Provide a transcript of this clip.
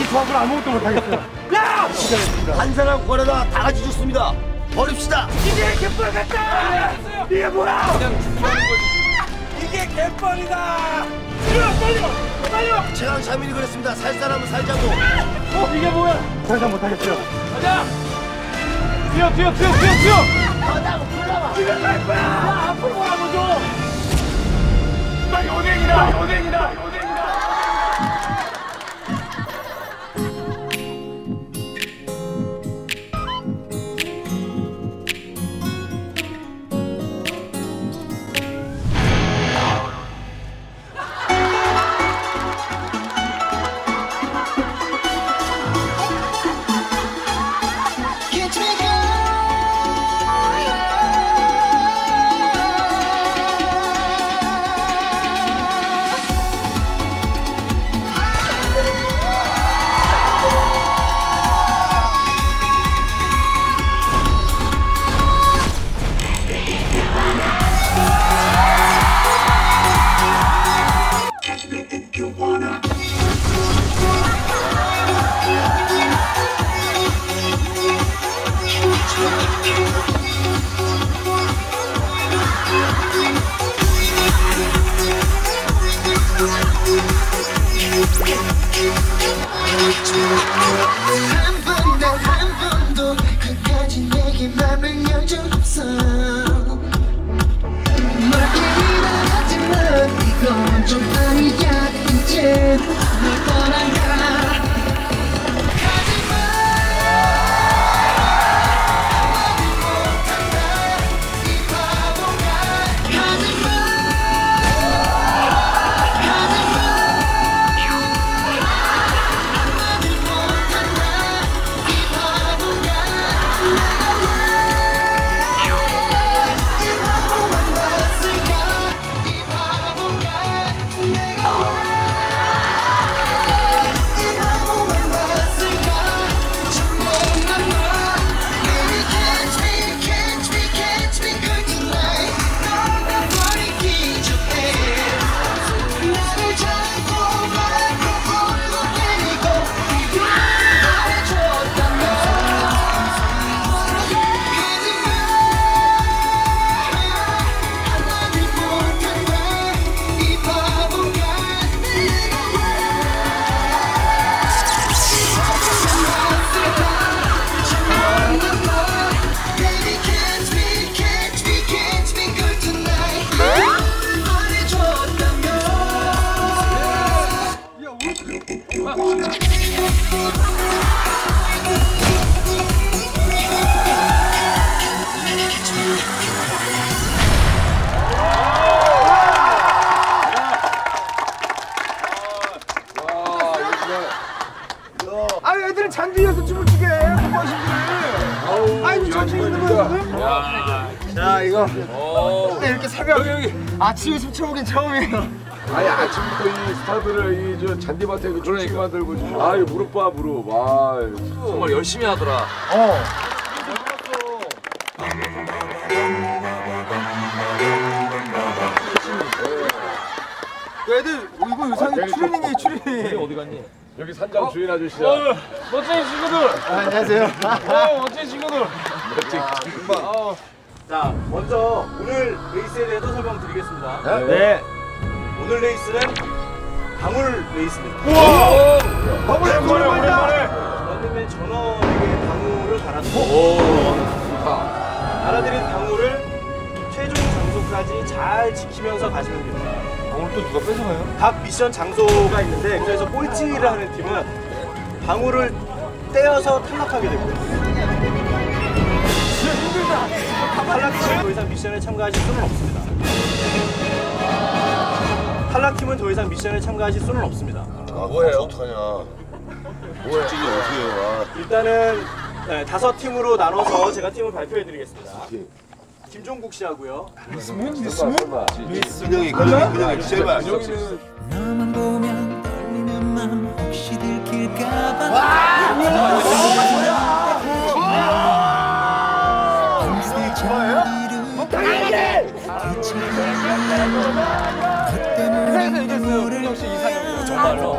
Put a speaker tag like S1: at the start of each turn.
S1: 이 조합을 아무것도 못하겠어요. 야! 기다렸습니다.
S2: 한 사람 걸어다 다 같이 죽습니다. 버립시다.
S1: 이게 개뻘 같다! 이게 뭐야? 그냥
S3: 이게 개뻘이다.
S1: 빨려! 빨려! 빨려!
S2: 최강 자민이 그랬습니다. 살 사람은 살자고.
S1: 어, 이게 뭐야? 더 이상 못하겠어요. 가자! 뛰어, 뛰어, 뛰어, 뛰어, 뛰어! 집에 갈 거야! 야, 앞으로 가라고 좀! 나! 연예인이다! 연예인이다! 이
S4: 아,
S1: 애들은 잔디 위에서 춤을 추게 해. 뭐 하시길래. 아이고, 천천히 있는 거야, 지금? 자, 이거. 근데 이렇게 새벽 아침에 춤춰보긴 처음이에요.
S5: 아니 아침부터 이 스타들을 이저 잔디밭에 그 그러니까. 만들고 지금 아이 무릎 봐 무릎 아
S3: 정말 열심히 하더라.
S1: 어. 애들 이거 의상이 추리닝이 추리닝.
S3: 어디 갔니?
S5: 여기 산장 주인 아저씨야
S3: 멋진 친구들.
S1: 안녕하세요.
S3: 어, 멋진 친구들.
S6: 자, 먼저 오늘 레이스에 대해서 설명드리겠습니다.
S1: 네.
S6: 오늘 레이스는 방울 레이스입니다.
S1: 방울 오랜만에.
S6: 전님의 전원에게 방울을 달았고 달아드린 방울을 최종 장소까지 잘 지키면서 가시면 됩니다.
S1: 오늘 또 누가 뺏어가요?
S6: 각 미션 장소가 있는데 그래서 꼴찌를 하는 팀은 방울을 떼어서 탈락하게 됩니다. 탈락팀은 더 이상 미션에 참가하실 수는 없습니다. 탈락팀은 더 이상 미션에 참가하실 수는 없습니다.
S2: 아, 뭐해요? 어떡하냐. 솔직히 어떻게 해요?
S6: 일단은 네, 다섯 팀으로 나눠서 제가 팀을 발표해드리겠습니다. 김종국 씨하고요.
S5: 설마
S2: 근영이, 근영이, 근영이, 제발.
S4: 너만 보면 떨리는 맘 혹시 들킬까봐 밤새 잠기루 대체 너 때문에 눈물을
S3: 정말로.